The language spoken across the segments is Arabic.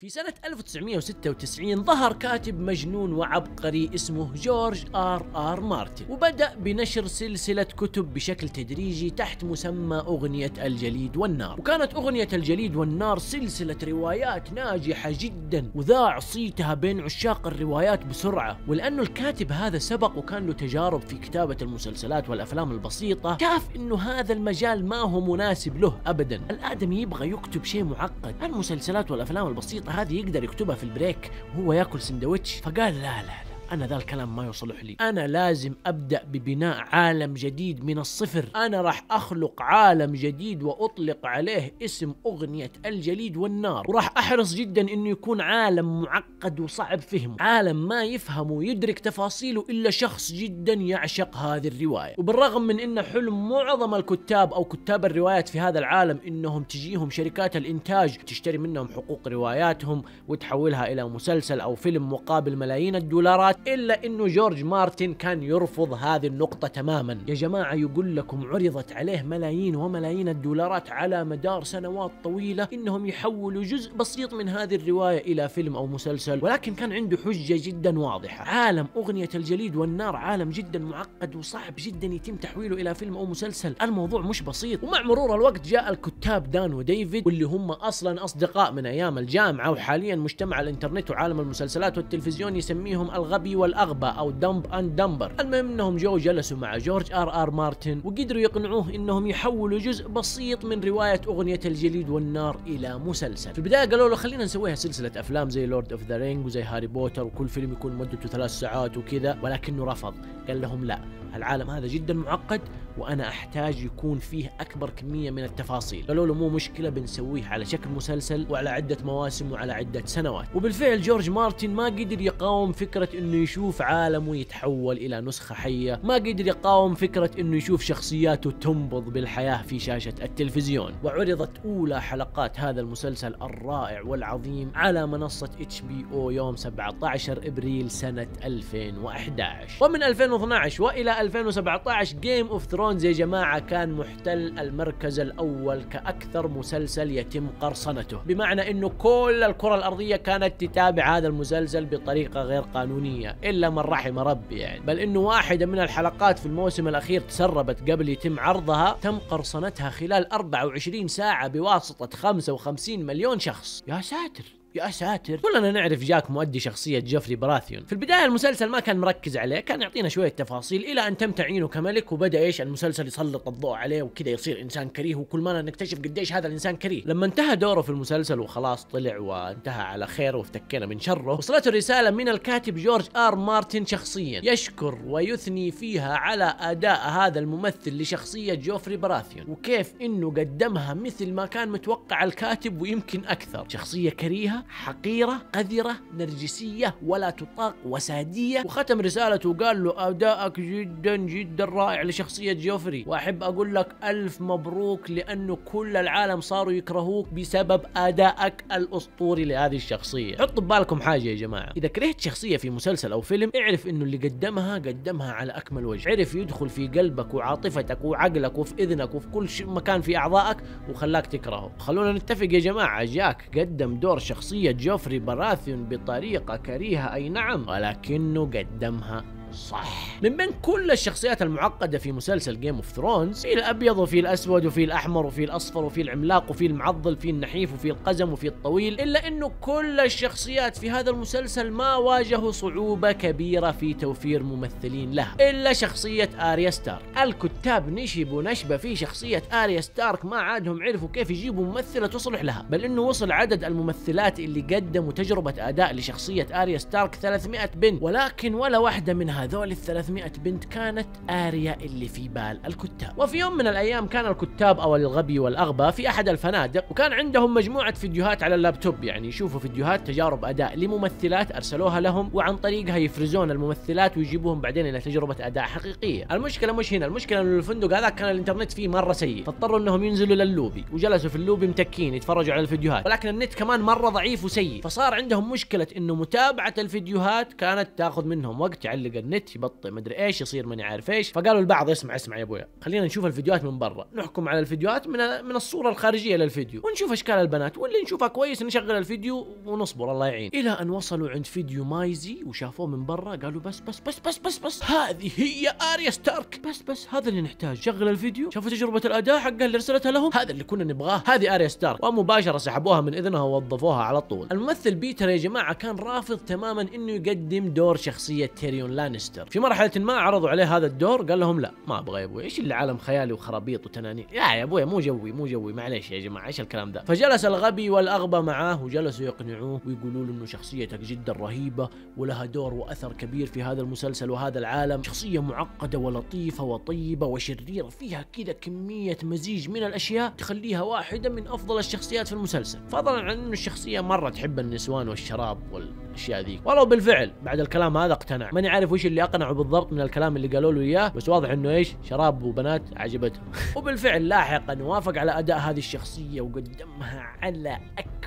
في سنة 1996 ظهر كاتب مجنون وعبقري اسمه جورج آر آر مارتن وبدأ بنشر سلسلة كتب بشكل تدريجي تحت مسمى أغنية الجليد والنار. وكانت أغنية الجليد والنار سلسلة روايات ناجحة جدا وذاع صيتها بين عشاق الروايات بسرعة. ولأنه الكاتب هذا سبق وكان له تجارب في كتابة المسلسلات والأفلام البسيطة شاف إنه هذا المجال ما هو مناسب له أبدا. الآدمي يبغى يكتب شيء معقد. المسلسلات والأفلام البسيطة هذه يقدر يكتبها في ال break وهو ياكل سندويتش فقال لا لا لا. أنا ذا الكلام ما يصلح لي. أنا لازم أبدأ ببناء عالم جديد من الصفر. أنا راح أخلق عالم جديد وأطلق عليه اسم أغنية الجليد والنار. وراح أحرص جدا إنه يكون عالم معقد وصعب فهمه. عالم ما يفهمه ويدرك تفاصيله إلا شخص جدا يعشق هذه الرواية. وبالرغم من إن حلم معظم الكتاب أو كتاب الروايات في هذا العالم إنهم تجيهم شركات الإنتاج تشتري منهم حقوق رواياتهم وتحولها إلى مسلسل أو فيلم مقابل ملايين الدولارات إلا إنه جورج مارتن كان يرفض هذه النقطة تماما. يا جماعة يقول لكم عرضت عليه ملايين وملايين الدولارات على مدار سنوات طويلة إنهم يحولوا جزء بسيط من هذه الرواية إلى فيلم أو مسلسل ولكن كان عنده حجة جدا واضحة. عالم أغنية الجليد والنار عالم جدا معقد وصعب جدا يتم تحويله إلى فيلم أو مسلسل. الموضوع مش بسيط. ومع مرور الوقت جاء الكتاب دان وديفيد واللي هم أصلا أصدقاء من أيام الجامعة وحاليا مجتمع الإنترنت وعالم المسلسلات والتلفزيون يسميهم الغبي. والأغبى أو Dumb and Dumber. المهم إنهم جو جلسوا مع جورج آر آر مارتن وقدروا يقنعوه إنهم يحولوا جزء بسيط من رواية أغنية الجليد والنار إلى مسلسل. في البداية قالوا له خلينا نسويها سلسلة أفلام زي Lord of the Rings وزي هاري بوتر وكل فيلم يكون مدته ثلاث ساعات وكذا ولكنه رفض. قال لهم لا العالم هذا جدا معقد وأنا أحتاج يكون فيه أكبر كمية من التفاصيل. قالوا له مو مشكلة بنسويه على شكل مسلسل وعلى عدة مواسم وعلى عدة سنوات. وبالفعل جورج مارتن ما قدر يقاوم فكرة إنه يشوف عالمه يتحول إلى نسخة حية ما قدر يقاوم فكرة إنه يشوف شخصياته تنبض بالحياة في شاشة التلفزيون. وعرضت أولى حلقات هذا المسلسل الرائع والعظيم على منصة HBO يوم 17 إبريل سنة 2011 ومن 2012 وإلى 2017 Game of Thrones يا جماعة كان محتل المركز الأول كأكثر مسلسل يتم قرصنته. بمعنى إنه كل الكرة الأرضية كانت تتابع هذا المسلسل بطريقة غير قانونية إلا من رحم ربي يعني. بل إنه واحدة من الحلقات في الموسم الأخير تسربت قبل يتم عرضها تم قرصنتها خلال 24 ساعة بواسطة 55 مليون شخص. يا ساتر! يا ساتر. كلنا نعرف جاك مؤدي شخصية جيفري براثيون. في البداية المسلسل ما كان مركز عليه كان يعطينا شوية تفاصيل إلى أن تم تعيينه كملك وبدأ إيش؟ المسلسل يسلط الضوء عليه وكذا يصير إنسان كريه وكل ما نكتشف قديش هذا الإنسان كريه. لما انتهى دوره في المسلسل وخلاص طلع وانتهى على خير وافتكينا من شره وصلته رسالة من الكاتب جورج آر مارتن شخصيا. يشكر ويثني فيها على أداء هذا الممثل لشخصية جوفري براثيون وكيف إنه قدمها مثل ما كان متوقع الكاتب ويمكن أكثر. شخصية كريهة حقيرة قذرة نرجسية ولا تطاق وسادية. وختم رسالته وقال له أداءك جدا جدا رائع لشخصية جوفري وأحب أقول لك ألف مبروك لأنه كل العالم صاروا يكرهوك بسبب أدائك الأسطوري لهذه الشخصية. حطوا ببالكم حاجة يا جماعة. إذا كرهت شخصية في مسلسل أو فيلم اعرف إنه اللي قدمها قدمها على أكمل وجه. عرف يدخل في قلبك وعاطفتك وعقلك وفي إذنك وفي كل مكان في أعضائك وخلاك تكرهه. خلونا نتفق يا جماعة جاك قدم دور شخصية شخصية جوفري براثيون بطريقة كريهة أي نعم ولكنه قدمها. صح. من بين كل الشخصيات المعقدة في مسلسل Game of Thrones في الأبيض وفي الأسود وفي الأحمر وفي الأصفر وفي العملاق وفي المعضل وفي النحيف وفي القزم وفي الطويل إلا أنه كل الشخصيات في هذا المسلسل ما واجهوا صعوبة كبيرة في توفير ممثلين لها. إلا شخصية آريا ستارك. الكتاب نشبوا نشبة في شخصية آريا ستارك ما عادهم عرفوا كيف يجيبوا ممثلة تصلح لها. بل أنه وصل عدد الممثلات اللي قدموا تجربة أداء لشخصية آريا ستارك 300 بنت ولكن ولا واحدة من هذول ال 300 بنت كانت آريا اللي في بال الكتاب. وفي يوم من الأيام كان الكتاب أو الغبي والأغبى في أحد الفنادق وكان عندهم مجموعة فيديوهات على اللابتوب. يعني يشوفوا فيديوهات تجارب أداء لممثلات أرسلوها لهم وعن طريقها يفرزون الممثلات ويجيبوهم بعدين إلى تجربة أداء حقيقية. المشكلة مش هنا المشكلة إنه الفندق هذا كان الإنترنت فيه مرة سيء. فاضطروا إنهم ينزلوا للوبي وجلسوا في اللوبي متكين يتفرجوا على الفيديوهات. ولكن النت كمان مرة ضعيف وسيء. فصار عندهم مشكلة إنه متابعة الفيديوهات كانت تاخذ منهم وقت يعلق النت يبطئ مدري إيش يصير ماني عارف إيش. فقالوا لبعض اسمع اسمع يا أبويا خلينا نشوف الفيديوهات من برا. نحكم على الفيديوهات من من الصورة الخارجية للفيديو ونشوف أشكال البنات. واللي نشوفها كويس نشغل الفيديو ونصبر الله يعين. إلى أن وصلوا عند فيديو مايزي وشافوه من برا قالوا بس بس بس بس بس بس هذه هي آريا ستارك. بس بس هذا اللي نحتاج. شغل الفيديو شافوا تجربة الأداء حقها اللي ارسلتها لهم؟ هذا اللي كنا نبغاه. هذه آريا ستارك. ومباشرة سحبوها من إذنها ووظفوها على طول. الممثل بيتر يا جماعة كان رافض تماما إنه يقدم دور شخصية تيريون لانستر في مرحلة ما عرضوا عليه هذا الدور قال لهم لا ما أبغى يا أبوي. إيش اللي عالم خيالي وخرابيط وتنانين؟ يا يا أبوي مو جوي مو جوي. معليش يا جماعة إيش الكلام ده؟ فجلس الغبي والأغبى معاه وجلسوا يقنعوه ويقولوا له إنه شخصيتك جدا رهيبة ولها دور وأثر كبير في هذا المسلسل وهذا العالم. شخصية معقدة ولطيفة وطيبة وشريرة فيها كذا كمية مزيج من الأشياء تخليها واحدة من أفضل الشخصيات في المسلسل. فضلا عن إنه الشخصية مرة تحب النسوان والشراب والأشياء ذيك. والله بالفعل بعد الكلام هذا اقتنع. ماني عارف وش اللي اقنعه بالضبط من الكلام اللي قالوا له إياه بس واضح إنه إيش؟ شراب وبنات عجبتهم. وبالفعل لاحقا وافق على أداء هذه الشخصية وقدمها على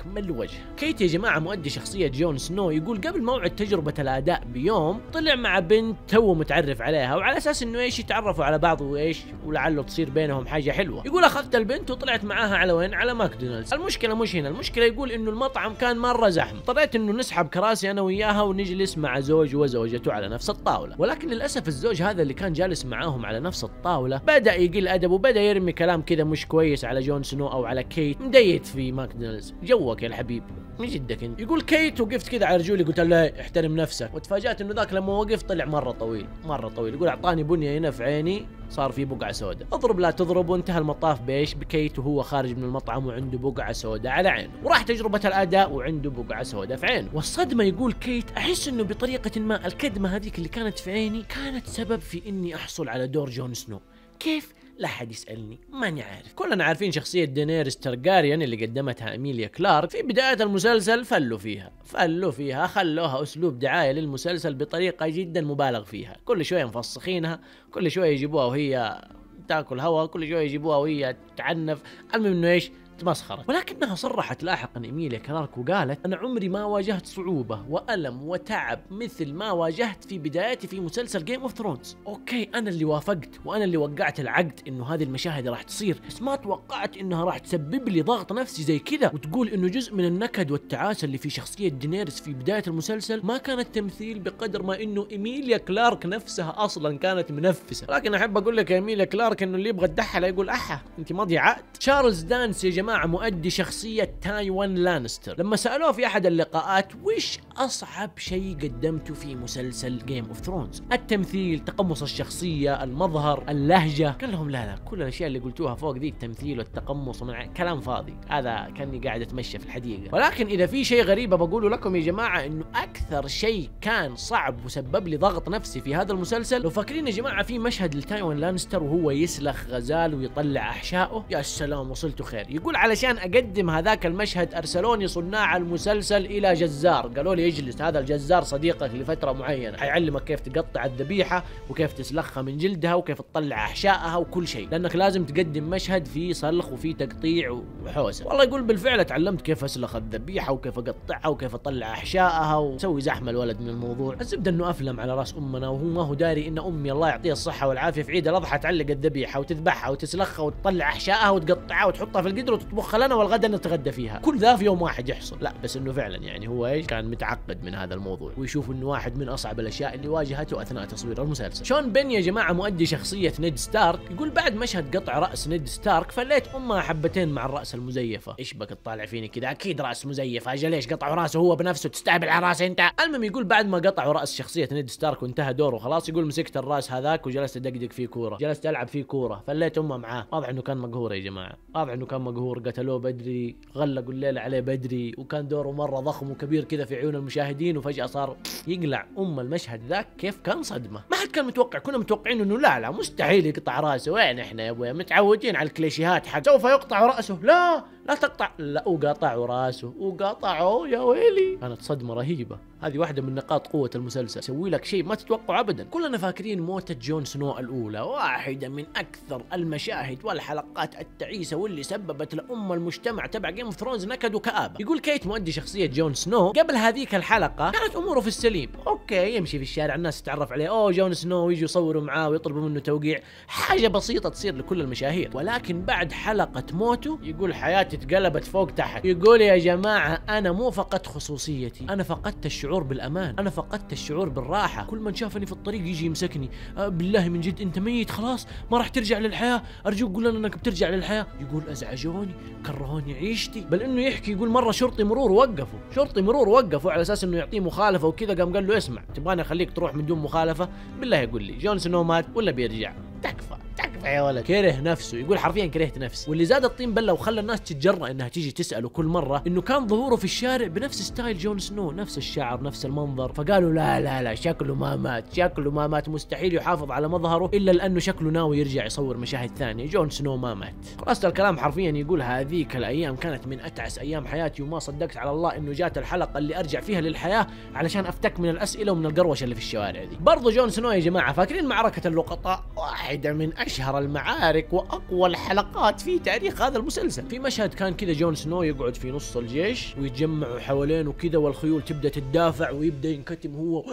اكمل وجه كيت يا جماعة مؤدي شخصية جون سنو يقول قبل موعد تجربة الأداء بيوم طلع مع بنت تو متعرف عليها وعلى أساس إنه إيش يتعرفوا على بعض وإيش ولعله تصير بينهم حاجة حلوة. يقول أخذت البنت وطلعت معاها على وين؟ على ماكدونالدز. المشكلة مش هنا المشكلة يقول إنه المطعم كان مرة زحمة. اضطريت إنه نسحب كراسي أنا وياها ونجلس مع زوج وزوجته على نفس الطاولة. ولكن للأسف الزوج هذا اللي كان جالس معاهم على نفس الطاولة بدأ يقل أدب وبدأ يرمي كلام كذا مش كويس على جون سنو أو على كيت مديت في ماكدونالدز. جوك يا الحبيب. من جدك أنت؟ يقول كيت وقفت كذا على رجولي قلت له احترم نفسك. وتفاجأت إنه ذاك لما وقف طلع مرة طويل مرة طويل. يقول أعطاني بنية هنا في عيني صار في بقعة سوداء. اضرب لا تضرب وانتهى المطاف بإيش؟ بكيت وهو خارج من المطعم وعنده بقعة سوداء على عينه. وراح تجربة الأداء وعنده بقعة سوداء في عينه. والصدمة يقول كيت أحس إنه بطريقة ما الكدمة هذيك اللي كانت في عيني كانت سبب في إني أحصل على دور جون سنو. كيف لا حد يسألني ماني عارف. كلنا عارفين شخصية دينيرس ترجاريان اللي قدمتها اميليا كلارك في بداية المسلسل فلوا فيها فلوا فيها خلوها أسلوب دعاية للمسلسل بطريقة جدا مبالغ فيها. كل شوية مفسخينها كل شوية يجيبوها وهي تاكل هواء كل شوية يجيبوها وهي تعنف. المهم إنه إيش؟ تمسخرت ولكنها صرحت لاحقا إيميليا كلارك وقالت أنا عمري ما واجهت صعوبة وألم وتعب مثل ما واجهت في بدايتي في مسلسل Game of Thrones أوكي أنا اللي وافقت وأنا اللي وقعت العقد إنه هذه المشاهد راح تصير بس ما توقعت إنها راح تسبب لي ضغط نفسي زي كذا وتقول إنه جزء من النكد والتعاسة اللي في شخصية دينيرس في بداية المسلسل ما كانت تمثيل بقدر ما إنه إيميليا كلارك نفسها أصلا كانت منفسة. لكن أحب أقول لك يا إيميليا كلارك إنه اللي يبغى الدح ما يقول أح أنت ماضي عقد. تشارلز دانس يا جماعة مؤدي شخصية تايوين لانستر. لما سألوه في أحد اللقاءات وش أصعب شيء قدمته في مسلسل Game of Thrones التمثيل تقمص الشخصية المظهر اللهجة. قال لهم لا لا كل الأشياء اللي قلتوها فوق ذي التمثيل والتقمص ومن كلام فاضي. هذا كأني قاعد أتمشى في الحديقة. ولكن إذا في شيء غريب بقوله لكم يا جماعة إنه أكثر شيء كان صعب وسبب لي ضغط نفسي في هذا المسلسل لو فاكرين يا جماعة في مشهد لتايوين لانستر وهو يسلخ غزال ويطلع أحشائه يا سلام وصلت خير. يقول علشان أقدم هذاك المشهد أرسلوني صناع المسلسل إلى جزار. قالوا لي اجلس هذا الجزار صديقك لفترة معينة. حيعلمك كيف تقطع الذبيحة وكيف تسلخها من جلدها وكيف تطلع أحشائها وكل شيء. لأنك لازم تقدم مشهد فيه سلخ وفيه تقطيع وحوسة. والله يقول بالفعل تعلمت كيف أسلخ الذبيحة وكيف أقطعها وكيف أطلع أحشائها ومسوي زحمة الولد من الموضوع. الزبدة إنه أفلم على رأس أمنا وهو ما هو داري إن أمي الله يعطيها الصحة والعافية في عيد الأضحى تعلق الذبيحة وتذبحها وتسلخها وتطلع أحشائها وتقطعها وتحطها في القدر وتطبخها لنا والغدا نتغدى فيها. كل ذا في يوم واحد يحصل. لا بس إنه فعلا يعني هو إيش؟ كان متعقد من هذا الموضوع. ويشوف إنه واحد من أصعب الأشياء اللي واجهته أثناء تصوير المسلسل. شون بين يا جماعة مؤدي شخصية نيد ستارك يقول بعد مشهد قطع رأس نيد ستارك فليت أمها حبتين مع الرأس المزيفة. إيش بك تطالع فيني كذا؟ أكيد رأس مزيف أجل ليش قطعوا رأسه هو بنفسه؟ تستهبل على رأسه أنت. المهم يقول بعد ما قطعوا رأس شخصية نيد ستارك وانتهى دوره خلاص يقول مسكت الرأس هذاك وجلست أدقدق فيه كورة. جلست ألعب فيه كورة. فليت أمه معاه. واضح إنه كان مقهور يا جماعة. واضح إنه كان مقهور. قتلوه بدري غلقوا الليلة عليه بدري وكان دوره مرة ضخم وكبير كذا في عيون المشاهدين وفجأة صار يقلع أم المشهد ذاك كيف كان صدمة. ما حد كان متوقع كنا متوقعين إنه لا لا مستحيل يقطع رأسه. وين إحنا يا أبوي متعودين على الكليشيهات حق سوف يقطع رأسه. لا لا تقطع. لا وقطعوا راسه وقطعوا يا ويلي. كانت صدمة رهيبة. هذه واحدة من نقاط قوة المسلسل. يسوي لك شيء ما تتوقعه ابدا. كلنا فاكرين موتة جون سنو الأولى واحدة من أكثر المشاهد والحلقات التعيسة واللي سببت لأم المجتمع تبع Game of Thrones نكد وكآبة. يقول كيت مؤدي شخصية جون سنو قبل هذيك الحلقة كانت أموره في السليم. أوكي يمشي في الشارع الناس تتعرف عليه. أوه جون سنو ويجوا يصوروا معاه ويطلبوا منه توقيع. حاجة بسيطة تصير لكل المشاهير. ولكن بعد حلقة موته يقول حياتي اتقلبت فوق تحت. يقول يا جماعة أنا مو فقدت خصوصيتي. أنا فقدت الشعور بالأمان. أنا فقدت الشعور بالراحة. كل من شافني في الطريق يجي يمسكني. أه بالله من جد أنت ميت خلاص ما راح ترجع للحياة. أرجوك قول لنا إنك بترجع للحياة. يقول أزعجوني كرهوني عيشتي. بل إنه يحكي يقول مرة شرطي مرور وقفوا. شرطي مرور وقفوا على أساس إنه يعطيه مخالفة وكذا قام قال له اسمع تبغاني أخليك تروح من دون مخالفة؟ بالله يقول لي جون سنو مات ولا بيرجع؟ تكفى تكفى. يا ولد. كره نفسه يقول حرفيا كرهت نفسي. واللي زاد الطين بله وخلى الناس تتجرأ إنها تيجي تسأله كل مرة إنه كان ظهوره في الشارع بنفس style جون سنو نفس الشعر نفس المنظر. فقالوا لا لا لا شكله ما مات شكله ما مات مستحيل يحافظ على مظهره إلا لأنه شكله ناوي يرجع يصور مشاهد ثانية. جون سنو ما مات. خلاصة الكلام حرفيا يقول هذيك الأيام كانت من أتعس أيام حياتي وما صدقت على الله إنه جات الحلقة اللي أرجع فيها للحياة علشان أفتك من الأسئلة ومن القروشة اللي في الشوارع دي. برضو جون سنو يا جماعة فاكرين معركة اللقطاء واحدة من أشهر المعارك وأقوى الحلقات في تاريخ هذا المسلسل. في مشهد كان كذا جون سنو يقعد في نص الجيش ويتجمعوا حوالينه كذا والخيول تبدأ تدافع ويبدأ ينكتم هو.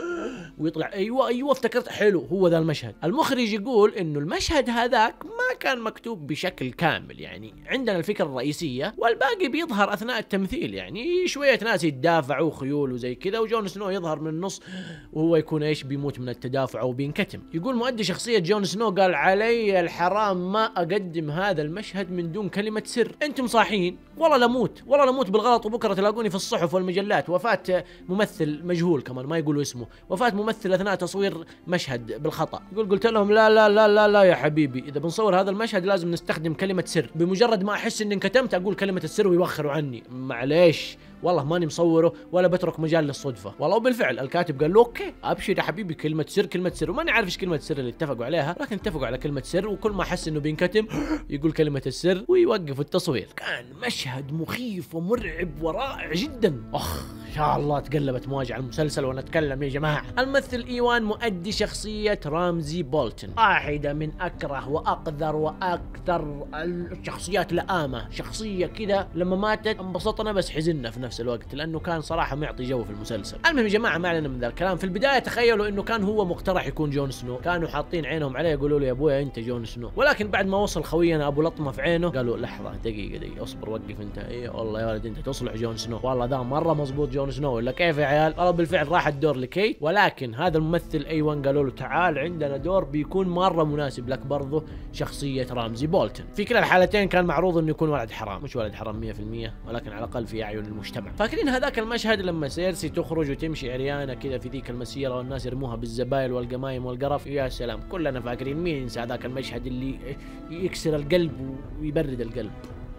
ويطلع. أيوه أيوه افتكرت. حلو هو ذا المشهد. المخرج يقول إنه المشهد هذاك ما كان مكتوب بشكل كامل يعني عندنا الفكرة الرئيسية والباقي بيظهر أثناء التمثيل يعني شوية ناس يتدافعوا خيول وزي كذا وجون سنو يظهر من النص وهو يكون إيش بيموت من التدافع أو بينكتم. يقول مؤدي شخصية جون سنو قال علي الحرام ما أقدم هذا المشهد من دون كلمة سر. أنتم صاحيين والله لموت والله لموت بالغلط وبكرة تلاقوني في الصحف والمجلات. وفاة ممثل مجهول كمان ما يقولوا اسمه. وفاة ممثل أثناء تصوير مشهد بالخطأ. يقول قلت لهم لا لا لا لا لا يا حبيبي. إذا بنصور هذا المشهد لازم نستخدم كلمة سر. بمجرد ما أحس إني انكتمت أقول كلمة السر ويوخروا عني. معليش. والله ماني مصوره ولا بترك مجال للصدفة. والله وبالفعل الكاتب قال له أوكي أبشر يا حبيبي كلمة سر كلمة سر. وماني عارف إيش كلمة السر اللي اتفقوا عليها لكن اتفقوا على كلمة سر وكل ما أحس إنه بينكتم يقول كلمة السر ويوقف التصوير. كان مشهد مخيف ومرعب ورائع جدا. أخ إن شاء الله تقلبت مواجع المسلسل ونتكلم يا جماعة. الممثل إيوان مؤدي شخصية رامزي بولتن. واحدة من أكره وأقذر وأكثر الشخصيات لآمة. شخصية كذا لما ماتت انبسطنا بس حزنا في نفس الوقت لأنه كان صراحة معطي جو في المسلسل. المهم يا جماعة ما علينا من ذا الكلام. في البداية تخيلوا إنه كان هو مقترح يكون جون سنو. كانوا حاطين عينهم عليه يقولوا له يا أبويا أنت جون سنو. ولكن بعد ما وصل خوينا أبو لطمة في عينه قالوا لحظة دقيقة دقيقة اصبر وقف أنت. اي والله يا ولد أنت تصلح جون سنو. والله ذا مرة مزبوط جون سنو. ولا كيف يا عيال؟ والله بالفعل راح الدور لكيت. ولكن هذا الممثل ايوان قالوا له تعال عندنا دور بيكون مرة مناسب لك برضه شخصية رامزي بولتن. في كلا الحالتين كان معروض إنه يكون ولد حرام. مش ولد حرام 100% ولكن على الأقل في أعين المجتمع. فاكرين هذاك المشهد لما سيرسي تخرج وتمشي عريانة كذا في ذيك المسيرة والناس يرموها بالزبايل والقمايم والقرف؟ يا سلام كلنا فاكرين مين ينسى هذاك المشهد اللي يكسر القلب ويبرد القلب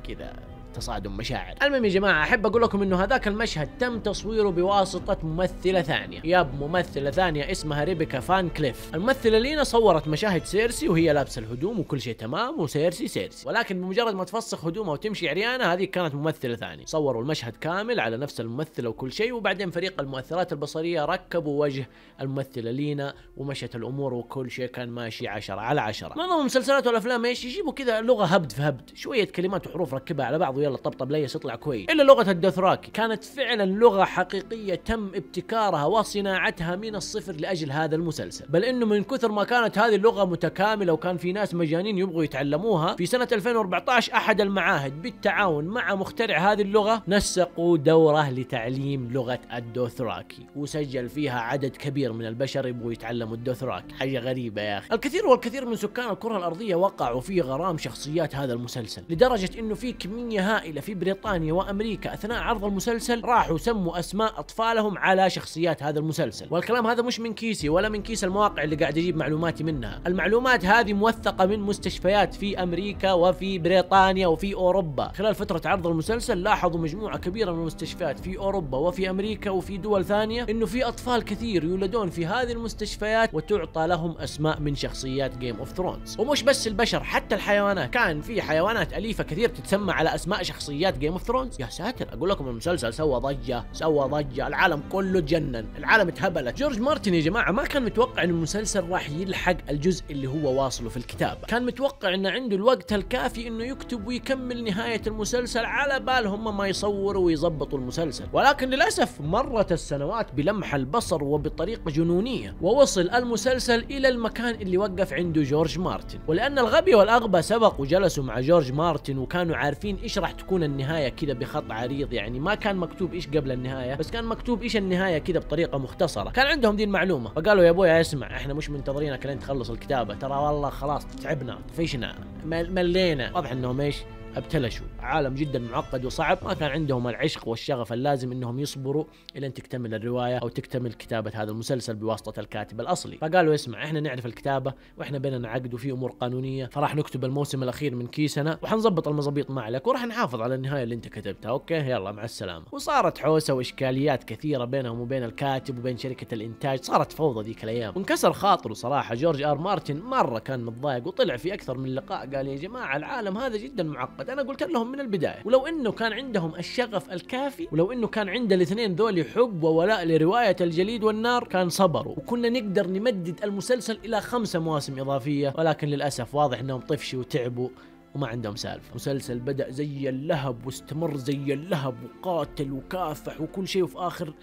كذا. تصادم مشاعر. المهم يا جماعة أحب أقول لكم إنه هذاك المشهد تم تصويره بواسطة ممثلة ثانية. yep ممثلة ثانية اسمها ريبيكا فان كليف. الممثلة لينا صورت مشاهد سيرسي وهي لابسة الهدوم وكل شيء تمام وسيرسي سيرسي. ولكن بمجرد ما تفسخ هدومها وتمشي عريانة هذه كانت ممثلة ثانية. صوروا المشهد كامل على نفس الممثلة وكل شيء وبعدين فريق المؤثرات البصرية ركبوا وجه الممثلة لينا ومشت الأمور وكل شيء كان ماشي عشرة على عشرة. معظم المسلسلات والافلام إيش يجيبوا كذا لغة هبد في هبد. شوية كلمات وحروف ركبها على بعض ويلا طبطب وليس يطلع كويس إلا لغة الدوثراكي. كانت فعلا لغة حقيقية تم ابتكارها وصناعتها من الصفر لأجل هذا المسلسل. بل إنه من كثر ما كانت هذه اللغة متكاملة وكان في ناس مجانين يبغوا يتعلموها في سنة 2014 أحد المعاهد بالتعاون مع مخترع هذه اللغة نسقوا دوره لتعليم لغة الدوثراكي. وسجل فيها عدد كبير من البشر يبغوا يتعلموا الدوثراكي. حاجة غريبة يا أخي. الكثير والكثير من سكان الكرة الأرضية وقعوا في غرام شخصيات هذا المسلسل لدرجة إنه في كمية هائله في بريطانيا وأمريكا. أثناء عرض المسلسل راحوا سموا أسماء أطفالهم على شخصيات هذا المسلسل. والكلام هذا مش من كيسي ولا من كيس المواقع اللي قاعد أجيب معلوماتي منها. المعلومات هذه موثقة من مستشفيات في أمريكا وفي بريطانيا وفي أوروبا. خلال فترة عرض المسلسل لاحظوا مجموعة كبيرة من المستشفيات في أوروبا وفي أمريكا وفي دول ثانية إنه في أطفال كثير يولدون في هذه المستشفيات وتعطى لهم أسماء من شخصيات Game of Thrones ومش بس البشر حتى الحيوانات. كان في حيوانات أليفة كثير تتسمى على شخصيات Game of Thrones يا ساتر أقول لكم المسلسل سوى ضجة سوى ضجة العالم كله تجنن العالم اتهبلت. جورج مارتن يا جماعة ما كان متوقع إن المسلسل راح يلحق الجزء اللي هو واصله في الكتابه كان متوقع إنه عنده الوقت الكافي إنه يكتب ويكمل نهاية المسلسل على بال هم ما يصوروا ويظبطوا المسلسل. ولكن للأسف مرت السنوات بلمح البصر وبطريقة جنونية ووصل المسلسل إلى المكان اللي وقف عنده جورج مارتن. ولأن الغبي والأغبى سبق وجلسوا مع جورج مارتن وكانوا عارفين إيش راح تكون النهاية كذا بخط عريض. يعني ما كان مكتوب إيش قبل النهاية بس كان مكتوب إيش النهاية كذا بطريقة مختصرة. كان عندهم دي المعلومة فقالوا يا أبويا اسمع إحنا مش منتظرينك لين تخلص الكتابة ترى والله خلاص تعبنا طفشنا مل- ملينا. واضح إنهم إيش؟ ابتلشوا. عالم جدا معقد وصعب ما كان عندهم العشق والشغف اللازم إنهم يصبروا إلى أن تكتمل الرواية أو تكتمل كتابة هذا المسلسل بواسطة الكاتب الأصلي. فقالوا اسمع إحنا نعرف الكتابة وإحنا بيننا عقد وفي أمور قانونية فراح نكتب الموسم الأخير من كيسنا وحنظبط المظابيط ما عليك وراح نحافظ على النهاية اللي أنت كتبتها. okay يلا مع السلامة. وصارت حوسة وإشكاليات كثيرة بينهم وبين الكاتب وبين شركة الإنتاج صارت فوضى ذيك الأيام. وانكسر خاطره صراحة جورج آر مارتن مرة كان متضايق وطلع في أكثر من لقاء قال يا جماعة العالم هذا جدا معقد. أنا قلت لهم من البداية. ولو إنه كان عندهم الشغف الكافي ولو إنه كان عند الاثنين ذولي حب وولاء لرواية الجليد والنار كان صبروا. وكنا نقدر نمدد المسلسل إلى خمسة مواسم إضافية ولكن للأسف واضح إنهم طفشوا وتعبوا وما عندهم سالفة. مسلسل بدأ زي اللهب واستمر زي اللهب وقاتل وكافح وكل شيء وفي آخر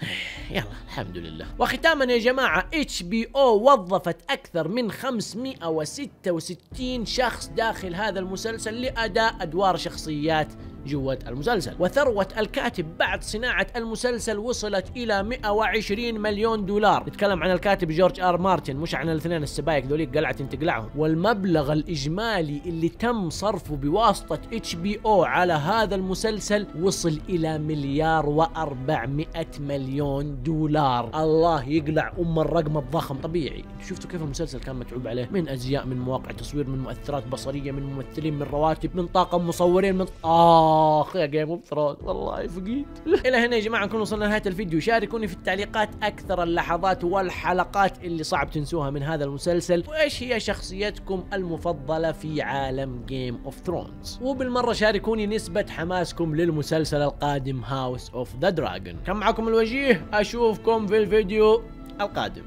يلا الحمد لله. وختاما يا جماعة HBO وظفت أكثر من 566 شخص داخل هذا المسلسل لأداء أدوار شخصيات جوة المسلسل. وثروة الكاتب بعد صناعة المسلسل وصلت إلى 120 مليون دولار. نتكلم عن الكاتب جورج آر مارتن مش عن الاثنين السبايك ذوليك قلعة تقلعهم. والمبلغ الإجمالي اللي تم صرفه بواسطة HBO على هذا المسلسل وصل إلى مليار و400 مليون دولار. الله يقلع أم الرقم الضخم. طبيعي. شفتوا كيف المسلسل كان متعوب عليه؟ من أزياء من مواقع تصوير من مؤثرات بصرية من ممثلين من رواتب من طاقم مصورين من آخ يا Game of Thrones والله فقيت. إلى هنا يا جماعة نكون وصلنا لنهاية الفيديو. شاركوني في التعليقات أكثر اللحظات والحلقات اللي صعب تنسوها من هذا المسلسل. وإيش هي شخصيتكم المفضلة في عالم Game of Thrones وبالمرة شاركوني نسبة حماسكم للمسلسل القادم House of the Dragon كان معكم الوجيه أشوفكم في الفيديو القادم.